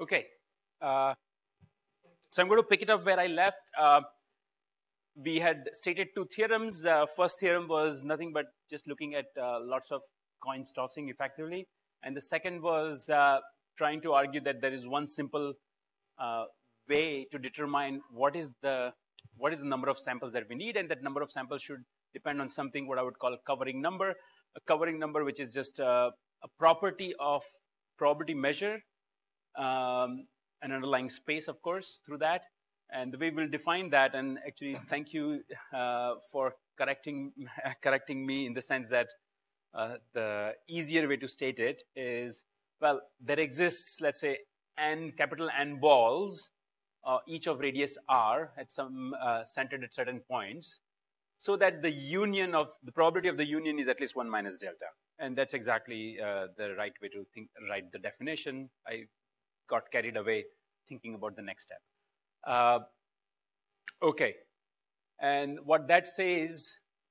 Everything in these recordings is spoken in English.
Okay. Uh, so I'm going to pick it up where I left. Uh, we had stated two theorems. Uh, first theorem was nothing but just looking at uh, lots of coins tossing effectively. And the second was uh, trying to argue that there is one simple uh, way to determine what is the what is the number of samples that we need, and that number of samples should depend on something what I would call a covering number, a covering number which is just a, a property of probability measure um, an underlying space, of course, through that. And the way we'll define that, and actually thank you uh, for correcting, correcting me in the sense that uh, the easier way to state it is, well, there exists, let's say, n capital N balls, uh, each of radius r at some uh, centered at certain points, so that the union of the probability of the union is at least one minus delta. And that's exactly uh, the right way to think, write the definition. I got carried away thinking about the next step. Uh, okay, and what that says,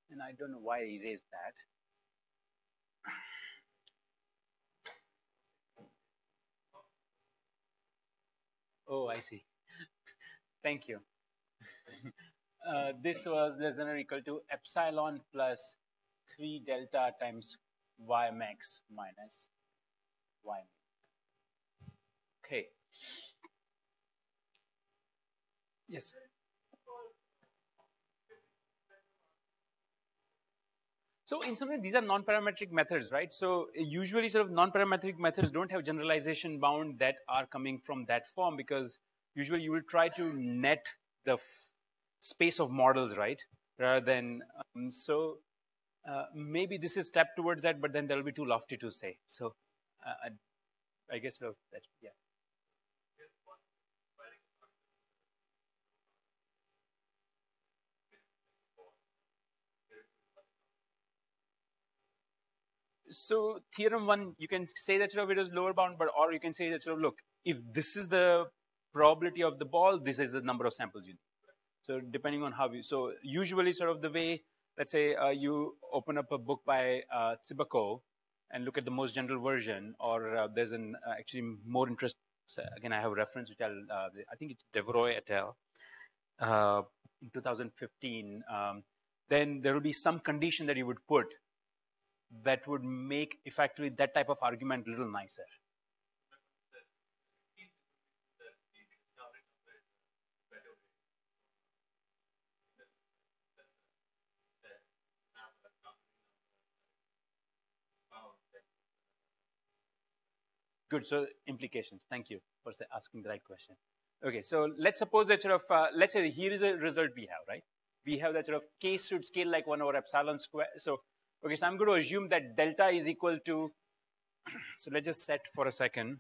and I don't know why I erased that. Oh, I see. Thank you. uh, this was less than or equal to epsilon plus 3 delta times y max minus y Okay. Yes. So in some way, these are non-parametric methods, right? So usually sort of non-parametric methods don't have generalization bound that are coming from that form because usually you will try to net the space of models, right? Rather than, um, so uh, maybe this is step towards that, but then that'll be too lofty to say. So uh, I, I guess, so that, yeah. So theorem one, you can say that it is lower bound, but or you can say that sort of look, if this is the probability of the ball, this is the number of samples you need. So depending on how you, so usually sort of the way, let's say uh, you open up a book by uh, Tsybakov and look at the most general version, or uh, there's an uh, actually more interest. So again, I have a reference which I'll, uh, I think it's Devroye et al. Uh, in 2015. Um, then there will be some condition that you would put that would make effectively that type of argument a little nicer. Good, so implications. Thank you for asking the right question. Okay, so let's suppose that sort of, uh, let's say here is a result we have, right? We have that sort of k should scale like 1 over epsilon square. So Okay, so I'm going to assume that delta is equal to, so let's just set for a second.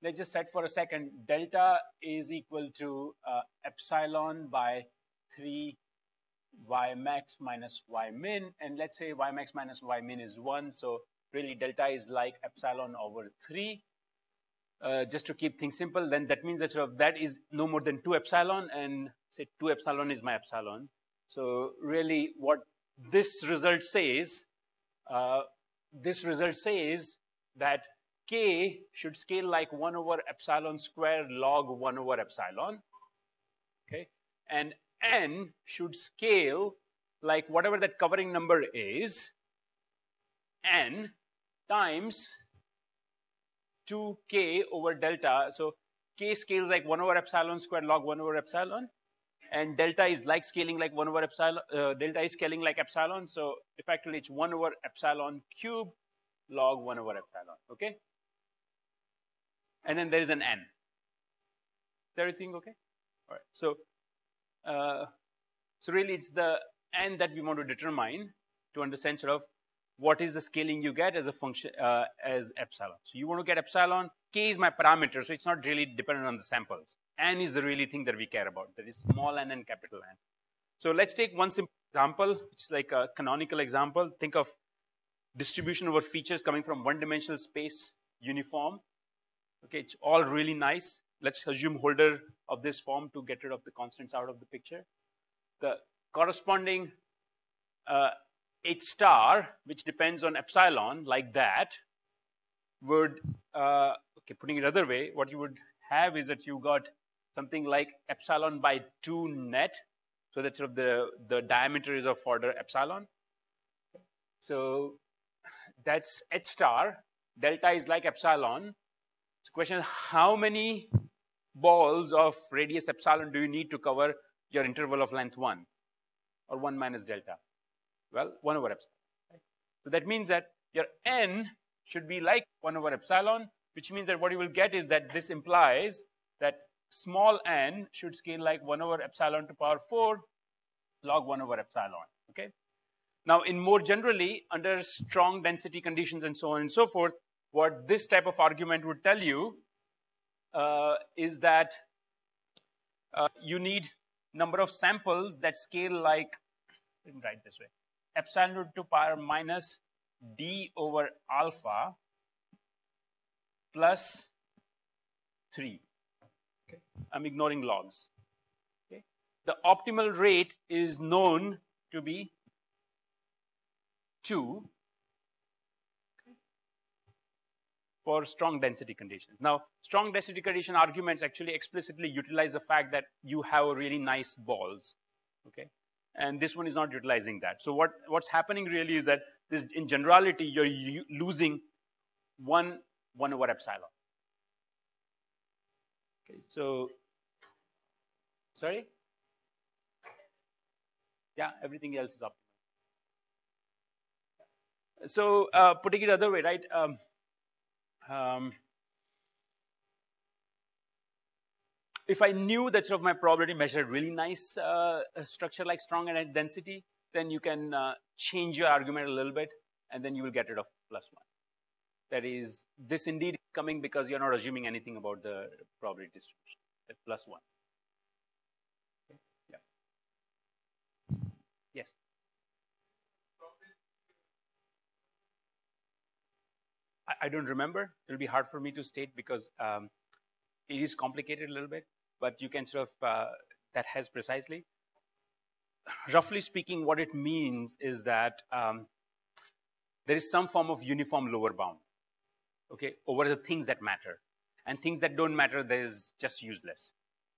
Let's just set for a second, delta is equal to uh, epsilon by 3 y max minus y min, and let's say y max minus y min is 1, so really delta is like epsilon over 3. Uh, just to keep things simple, then that means that sort of that is no more than 2 epsilon, and say 2 epsilon is my epsilon. So really what this result says, uh, this result says that k should scale like 1 over epsilon square log 1 over epsilon. Okay, and n should scale like whatever that covering number is, n times 2k over delta. So k scales like 1 over epsilon square log 1 over epsilon and delta is like scaling like 1 over epsilon, uh, delta is scaling like epsilon, so effectively it's 1 over epsilon cube log 1 over epsilon, okay? And then there is an n. Is everything okay? All right, so, uh, so really it's the n that we want to determine to understand sort of what is the scaling you get as a function, uh, as epsilon. So you want to get epsilon, k is my parameter, so it's not really dependent on the samples n is the really thing that we care about. That is small n and capital N. So let's take one simple example, which is like a canonical example. Think of distribution over features coming from one-dimensional space, uniform. Okay, it's all really nice. Let's assume Hölder of this form to get rid of the constants out of the picture. The corresponding uh, H star, which depends on epsilon, like that, would, uh, okay, putting it other way, what you would have is that you got something like epsilon by 2 net. So that's sort of the, the diameter is of order epsilon. So that's h star. Delta is like epsilon. So question is how many balls of radius epsilon do you need to cover your interval of length 1 or 1 minus delta? Well, 1 over epsilon. So that means that your n should be like 1 over epsilon, which means that what you will get is that this implies that small n should scale like 1 over epsilon to power 4 log 1 over epsilon. Okay. Now, in more generally, under strong density conditions and so on and so forth, what this type of argument would tell you uh, is that uh, you need number of samples that scale like, let me write this way, epsilon to power minus d over alpha plus 3. Okay. I'm ignoring logs. Okay. The optimal rate is known to be 2 for strong density conditions. Now, strong density condition arguments actually explicitly utilize the fact that you have really nice balls, okay? And this one is not utilizing that. So what, what's happening really is that this, in generality, you're losing one, one over epsilon. So, sorry? Yeah, everything else is up. So uh, putting it other way, right? Um, um, if I knew that sort of my probability measured really nice uh, structure like strong and density, then you can uh, change your argument a little bit, and then you will get rid of plus one. That is, this indeed coming because you're not assuming anything about the probability distribution, plus one. Yeah. Yes. I, I don't remember. It'll be hard for me to state because um, it is complicated a little bit, but you can sort of, uh, that has precisely. Roughly speaking, what it means is that um, there is some form of uniform lower bound, okay, over the things that matter. And things that don't matter, there is just useless.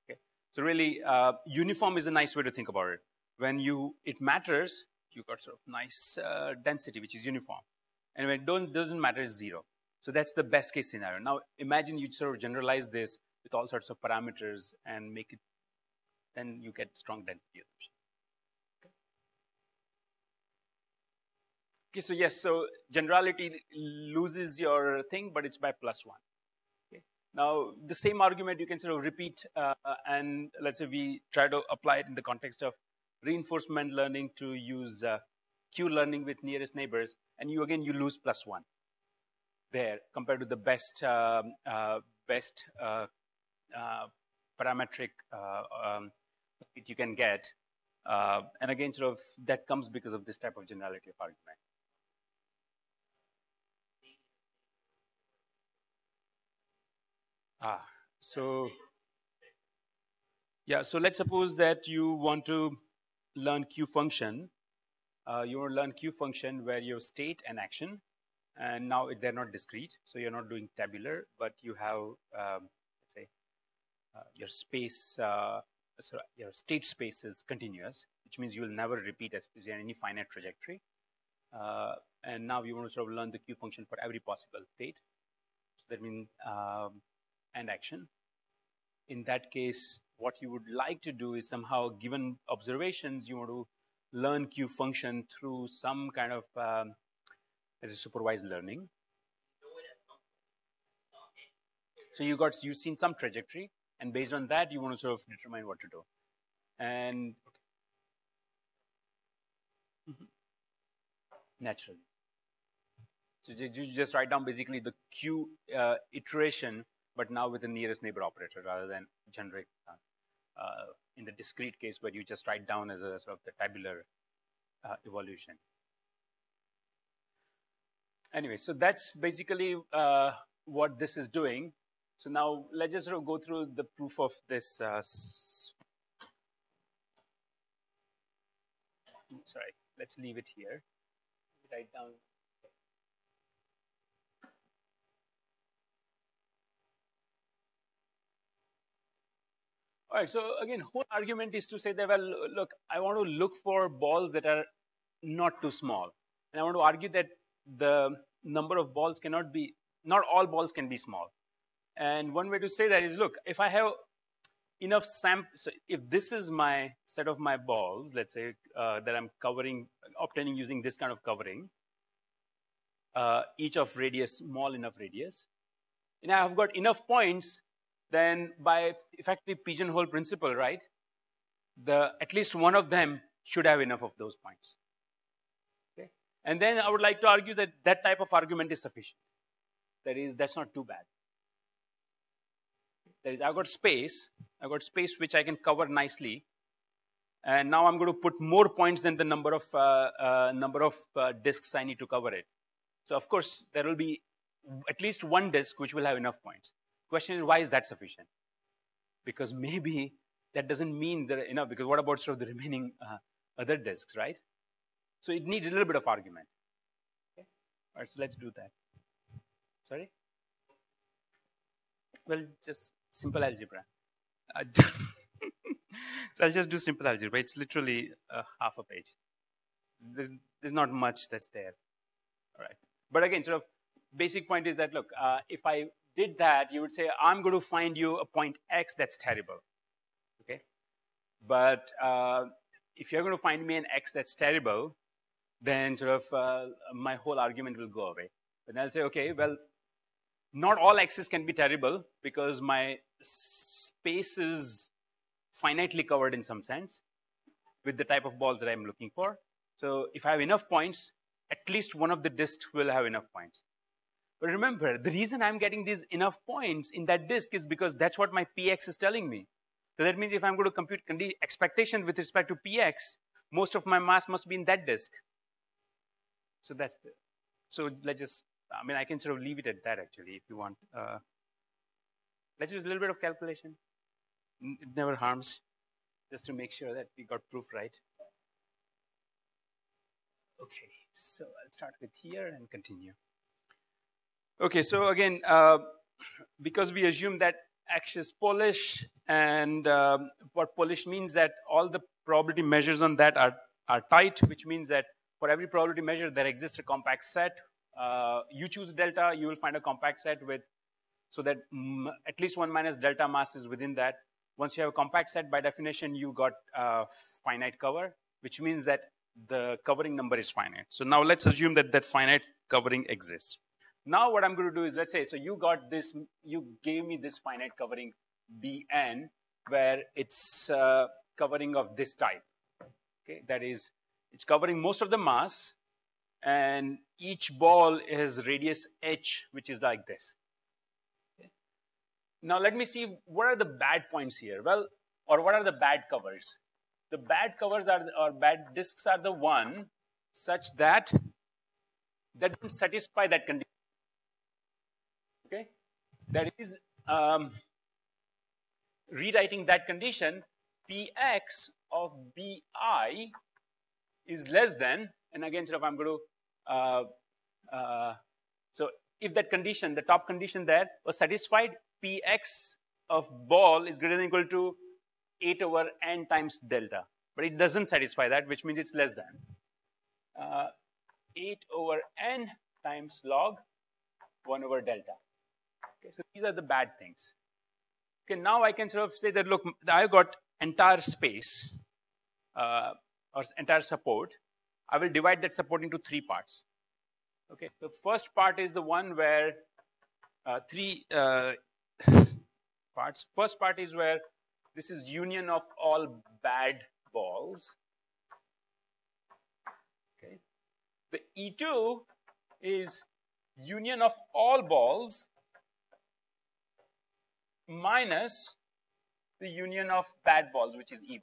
Okay? So really, uh, uniform is a nice way to think about it. When you, it matters, you got sort of nice uh, density, which is uniform. And when it don't, doesn't matter, it's zero. So that's the best case scenario. Now imagine you sort of generalize this with all sorts of parameters and make it, then you get strong density. Okay, so yes, so generality loses your thing, but it's by plus one. Okay. Now, the same argument you can sort of repeat, uh, and let's say we try to apply it in the context of reinforcement learning to use uh, Q learning with nearest neighbors and you again you lose plus one there compared to the best um, uh, best uh, uh, parametric uh, um, you can get. Uh, and again, sort of that comes because of this type of generality of argument. Ah, so yeah, so let's suppose that you want to learn Q function uh, you to learn Q function where you have state and action, and now they're not discrete, so you're not doing tabular, but you have, um, let's say, uh, your space, uh, so your state space is continuous, which means you will never repeat as in any finite trajectory. Uh, and now you want to sort of learn the Q function for every possible state. So that means, um, and action. In that case, what you would like to do is somehow given observations, you want to learn Q function through some kind of um, as a supervised learning. So you got you've seen some trajectory, and based on that, you want to sort of determine what to do. And mm-hmm. naturally, so you just write down basically the Q uh, iteration, but now with the nearest neighbor operator rather than generic uh, in the discrete case where you just write down as a sort of the tabular uh, evolution. Anyway, so that's basically uh, what this is doing. So now let's just sort of go through the proof of this. Uh, sorry, let's leave it here. Write down All right, so again, whole argument is to say that, well, look, I want to look for balls that are not too small. And I want to argue that the number of balls cannot be, not all balls can be small. And one way to say that is, look, if I have enough sample, so if this is my set of my balls, let's say uh, that I'm covering, obtaining using this kind of covering, uh, each of radius, small enough radius, and I've got enough points, then by effective pigeonhole principle, right, the, at least one of them should have enough of those points. Okay? And then I would like to argue that that type of argument is sufficient. That is, that's not too bad. That is, I've got space, I've got space which I can cover nicely, and now I'm going to put more points than the number of, uh, uh, number of uh, disks I need to cover it. So of course, there will be at least one disk which will have enough points. Question is, why is that sufficient? Because maybe that doesn't mean that enough, because what about sort of the remaining uh, other disks, right? So it needs a little bit of argument. Okay? All right, so let's do that. Sorry? Well, just simple algebra. So I'll just do simple algebra. It's literally half a page. There's, there's not much that's there. All right. But again, sort of basic point is that, look, uh, if I did that, you would say, I'm going to find you a point X that's terrible. Okay? But uh, if you're going to find me an X that's terrible, then sort of uh, my whole argument will go away. But I'll say, okay, well, not all X's can be terrible because my space is finitely covered in some sense with the type of balls that I'm looking for. So if I have enough points, at least one of the disks will have enough points. Remember, the reason I'm getting these enough points in that disk is because that's what my px is telling me. So that means if I'm going to compute expectation with respect to px, most of my mass must be in that disk. So that's the, so let's just, I mean, I can sort of leave it at that actually if you want. Uh, let's use a little bit of calculation. It never harms, just to make sure that we got proof right. Okay. So I'll start with here and continue. Okay, so again, uh, because we assume that X is Polish, and um, what Polish means that all the probability measures on that are, are tight, which means that for every probability measure, there exists a compact set. Uh, you choose delta, you will find a compact set with, so that at least one minus delta mass is within that. Once you have a compact set, by definition, you got uh, finite cover, which means that the covering number is finite. So now let's assume that that finite covering exists. Now what I'm going to do is, let's say, so you got this, you gave me this finite covering Bn, where it's uh, covering of this type. Okay, that is, it's covering most of the mass, and each ball has radius h, which is like this. Okay. Now let me see what are the bad points here. Well, or what are the bad covers? the bad covers are or bad disks are the one such that that don't satisfy that condition. That is um, rewriting that condition. Px of bi is less than, and again, sort of I'm going to. Uh, uh, so if that condition, the top condition there was satisfied, Px of ball is greater than equal to 8 over n times delta. But it doesn't satisfy that, which means it's less than. Uh, 8 over n times log 1 over delta. These are the bad things. Okay, now I can sort of say that, look, I've got entire space uh, or entire support. I will divide that support into three parts. Okay, the first part is the one where uh, three uh, parts. First part is where this is union of all bad balls. Okay. The E2 is union of all balls minus the union of bad balls, which is E1.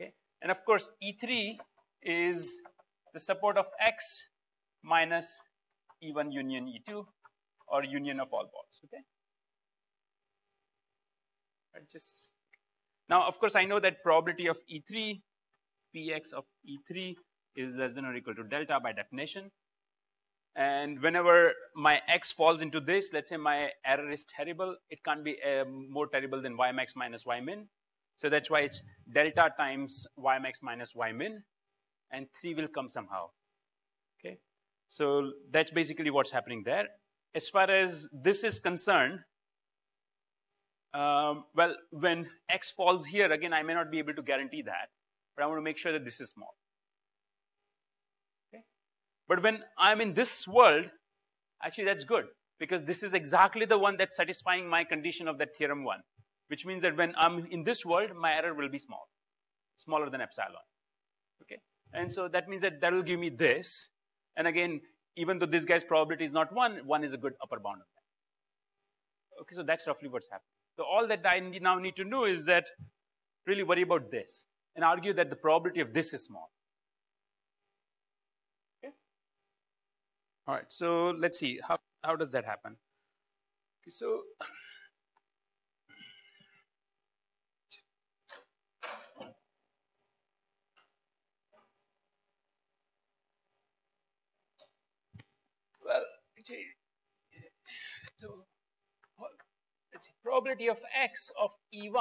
Okay. And of course, E3 is the support of X minus E1 union E2 or union of all balls. Okay. Just now, of course, I know that probability of E3, Px of E3 is less than or equal to delta by definition. And whenever my x falls into this, let's say my error is terrible, it can't be uh, more terrible than y max minus y min. So that's why it's delta times y max minus y min, and 3 will come somehow. Okay, so that's basically what's happening there. As far as this is concerned, um, well, when x falls here, again, I may not be able to guarantee that, but I want to make sure that this is small. But when I'm in this world, actually that's good, because this is exactly the one that's satisfying my condition of that theorem 1, which means that when I'm in this world, my error will be small, smaller than epsilon. Okay? And so that means that that will give me this. And again, even though this guy's probability is not 1, 1 is a good upper bound of that. Okay, so that's roughly what's happening. So all that I now need to know is that really worry about this and argue that the probability of this is small. All right, so let's see, how, how does that happen? Okay, so well, so probability of x of E1,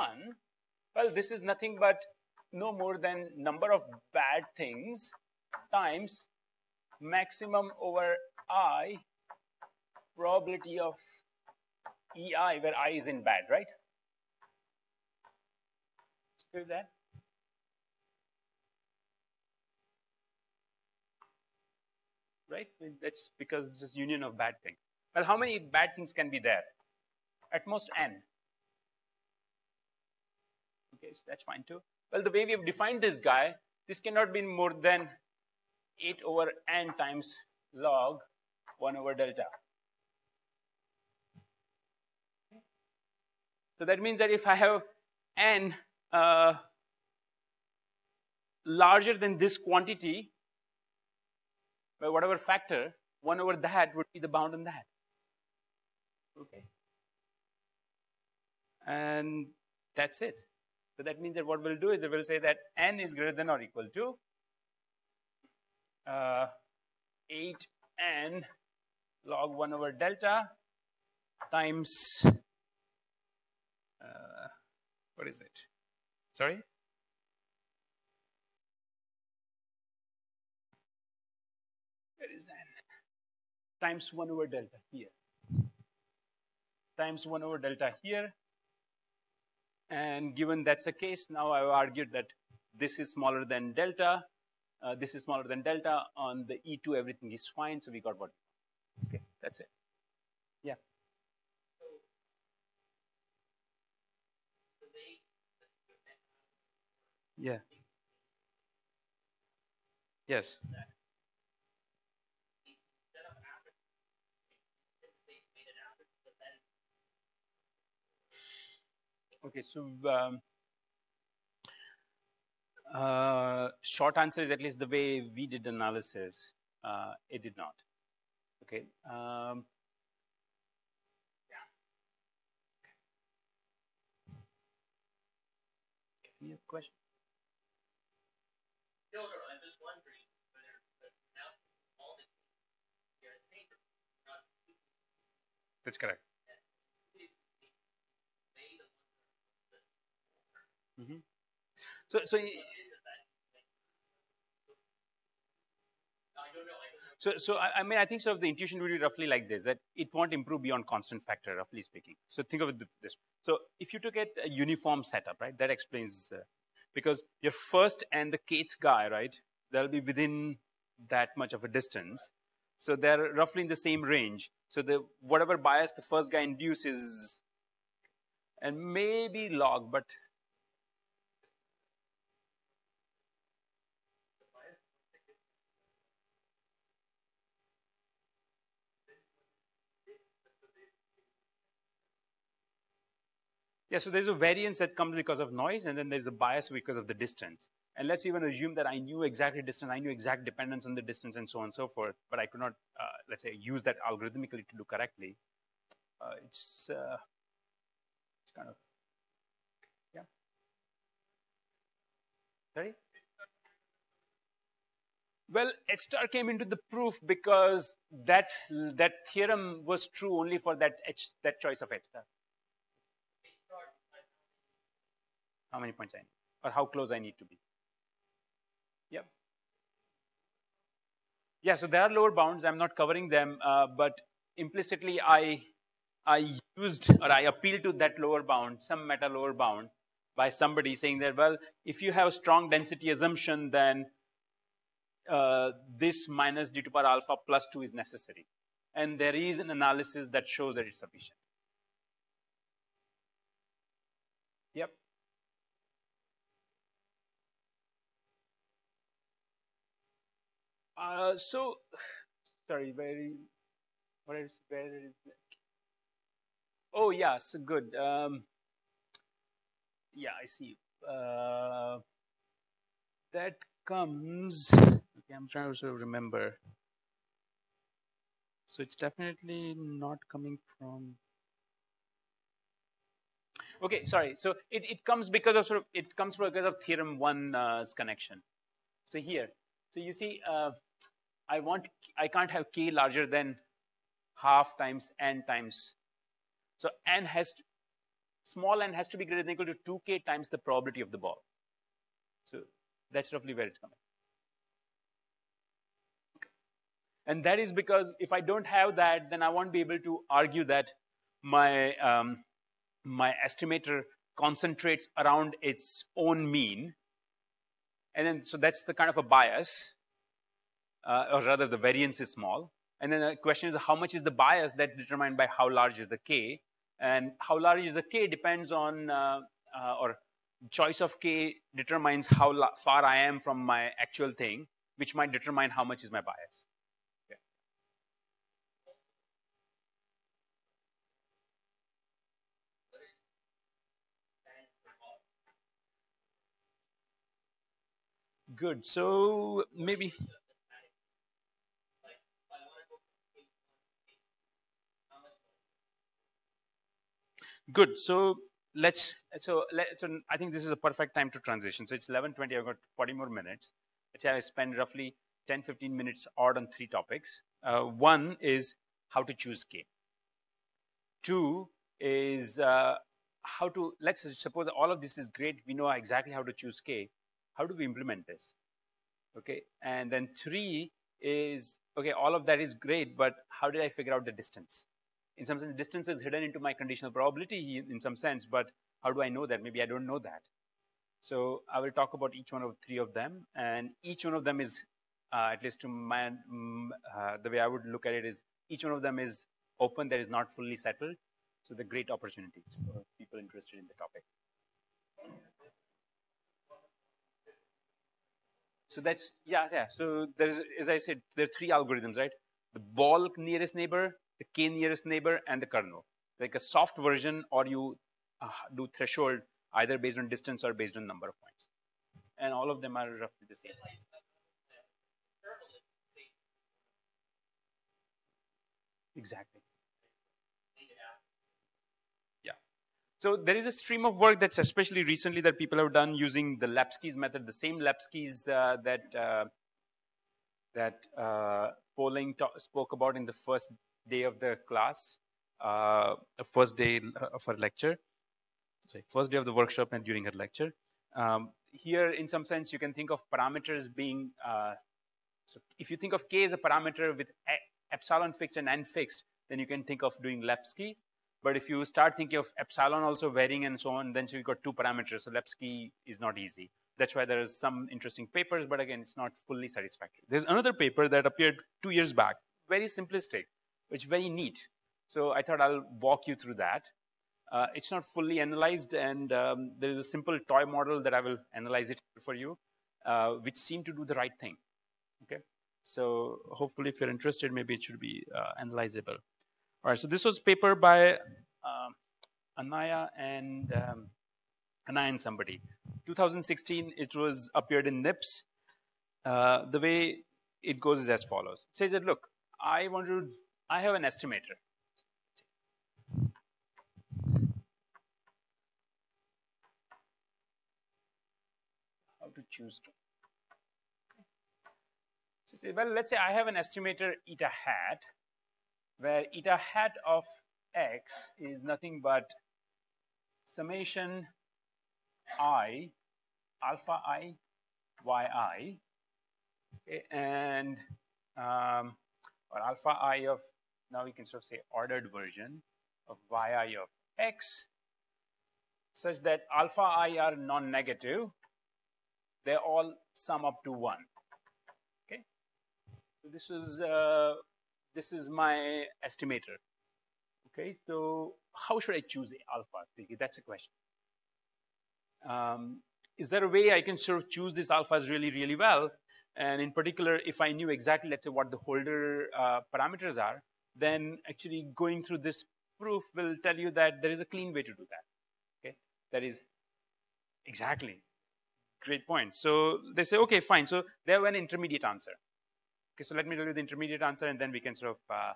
well, this is nothing but no more than number of bad things times maximum over i probability of EI where I is in bad, right? Do that. Right? That's because it's just union of bad things. Well, how many bad things can be there? at most n. Okay, so that's fine too. Well, the way we have defined this guy, this cannot be more than 8 over n times log 1 over delta. So that means that if I have n uh, larger than this quantity, by whatever factor, 1 over that would be the bound on that. Okay and that's it. So that means that what we'll do is we will say that n is greater than or equal to uh, 8n log 1 over delta times, uh, what is it? Sorry? Where is n? Times 1 over delta here. Times 1 over delta here and given that's the case, now I've argued that this is smaller than delta, uh, this is smaller than delta, on the E2 everything is fine, so we got what? Okay, that's it. Yeah. Yeah. Yes. Okay, so um, uh, short answer is at least the way we did analysis, uh, it did not. Okay. Um, Any other question? No, no, I'm just wondering whether now all the That's correct. Mm -hmm. So, so, so, so I, I, mean, I think sort of The intuition would be roughly like this: that it won't improve beyond constant factor, roughly speaking. So think of it this. So if you took it a uniform setup, right, that explains uh, because your first and the kth guy, right, they'll be within that much of a distance. So they're roughly in the same range. So the whatever bias the first guy induces, and maybe log, but Yeah, so there's a variance that comes because of noise, and then there's a bias because of the distance. And let's even assume that I knew exactly distance, I knew exact dependence on the distance and so on and so forth, but I could not, uh, let's say, use that algorithmically to do correctly. Uh, it's, uh, it's kind of, yeah. Sorry? Well, H star came into the proof because that, that theorem was true only for that, H, that choice of H star. How many points I need, or how close I need to be. Yep. Yeah, so there are lower bounds. I'm not covering them, uh, but implicitly I, I used or I appealed to that lower bound, some meta lower bound, by somebody saying that, well, if you have a strong density assumption, then uh, this minus d to power alpha plus 2 is necessary. And there is an analysis that shows that it's sufficient. Yep. Uh, so, sorry, very, where is, it? Oh, yeah, so good. Um, yeah, I see. Uh, that comes, okay, I'm trying to remember. So it's definitely not coming from, okay, sorry. So it, it comes because of sort of, it comes from because of theorem one's connection. So here, so you see, uh, I want, I can't have k larger than half times n times. So n has to, small n has to be greater than equal to 2k times the probability of the ball. So that's roughly where it's coming. And that is because if I don't have that, then I won't be able to argue that my, um, my estimator concentrates around its own mean. And then, so that's the kind of a bias, uh, or rather the variance is small. And then the question is how much is the bias that's determined by how large is the k. And how large is the k depends on, uh, uh, or choice of k determines how far I am from my actual thing, which might determine how much is my bias. Good. So maybe Good. So let's, so, let, so I think this is a perfect time to transition. So it's 11.20, I've got 40 more minutes. Let's say I spend roughly 10, 15 minutes odd on three topics. Uh, one is how to choose K. Two is uh, how to, let's suppose all of this is great. We know exactly how to choose K. How do we implement this? Okay. And then three is, okay, all of that is great, but how did I figure out the distance? In some sense, distance is hidden into my conditional probability in some sense, but how do I know that? Maybe I don't know that. So I will talk about each one of three of them, and each one of them is, uh, at least to my, um, uh, the way I would look at it is, each one of them is open, that is not fully settled. So the great opportunities for people interested in the topic. So that's, yeah, yeah. So there's, as I said, there are three algorithms, right? The ball nearest neighbor, the k nearest neighbor, and the kernel. Like a soft version, or you uh, do threshold either based on distance or based on number of points. And all of them are roughly the same. Exactly. Yeah. So there is a stream of work that's especially recently that people have done using the Lepsky's method, the same Lepsky's uh, that uh, that uh, spoke about in the first day of the class, uh, first day of her lecture, sorry, first day of the workshop and during her lecture. Um, here, in some sense, you can think of parameters being, uh, so if you think of k as a parameter with epsilon fixed and n fixed, then you can think of doing Lepsky. But if you start thinking of epsilon also varying and so on, then so you've got two parameters. So Lepsky is not easy. That's why there is some interesting papers, but again, it's not fully satisfactory. There's another paper that appeared two years back, very simplistic which is very neat. So I thought I'll walk you through that. Uh, it's not fully analyzed, and um, there is a simple toy model that I will analyze it for you, uh, which seem to do the right thing. Okay, so hopefully, if you're interested, maybe it should be uh, analyzable. All right, so this was a paper by um, Anava and um, Anava and somebody. 2016, it was appeared in NIPS. Uh, the way it goes is as follows. It says that look, I want to I have an estimator. How to choose well, let's say I have an estimator eta hat, where eta hat of x is nothing but summation i alpha i yi and um, or alpha i of now we can sort of say ordered version of yi of x such that alpha i are non-negative they all sum up to 1 okay? So this is uh, this is my estimator. Okay? So how should i choose alpha? That's a question. Um, is there a way I can sort of choose these alphas really, really well? And in particular, if I knew exactly, let's say, what the Hölder uh, parameters are, then actually going through this proof will tell you that there is a clean way to do that. Okay, that is exactly great point. So they say, okay, fine. So they have an intermediate answer. Okay, so let me tell you the intermediate answer, and then we can sort of uh,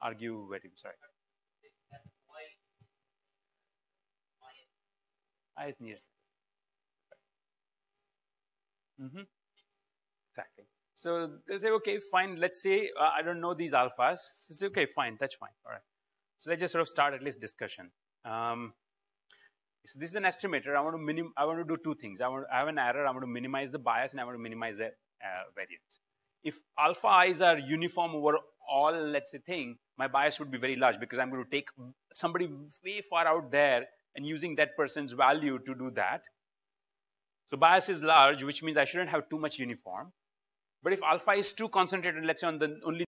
argue him. Sorry. I is nearest. Mm-hmm. Exactly. So they say, okay, fine. Let's say uh, I don't know these alphas. So say, okay, fine, that's fine. All right. So let's just sort of start at least discussion. Um, so this is an estimator. I want to minim. I want to do two things. I want to I have an error. I want to minimize the bias and I want to minimize the uh, variance. If alpha i's are uniform over all, let's say, thing, my bias would be very large because I'm going to take somebody way far out there and using that person's value to do that. So bias is large, which means I shouldn't have too much uniform. But if alpha is too concentrated, let's say on the only